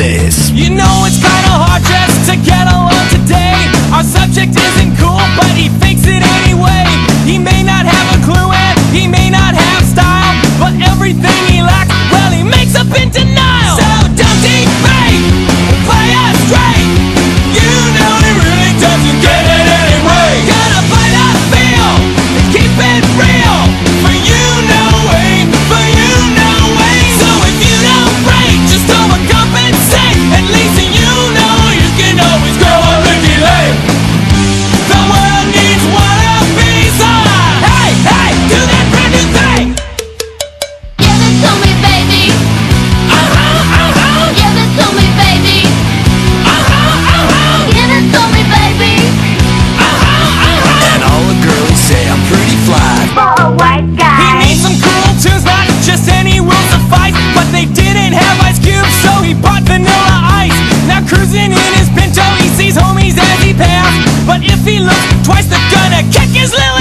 You know it's kinda hard to Twice they're the gunner, kick his lily.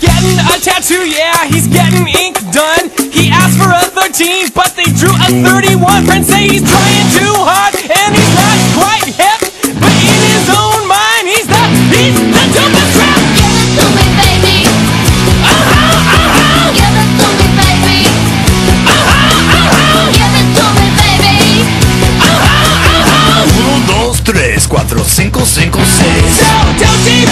getting a tattoo, yeah, he's getting ink done. He asked for a 13, but they drew a 31. Friends say he's trying too hard, and he's not quite hip. But in his own mind, he's the, he's the dopest rap. Give it to me, baby. Uh-huh, uh-huh. Give it to me, baby. Uh-huh, uh-huh. Give it to me, baby. Uh-huh, uh-huh. Uno, dos, tres, cuatro, cinco, cinco, seis. So, don't deep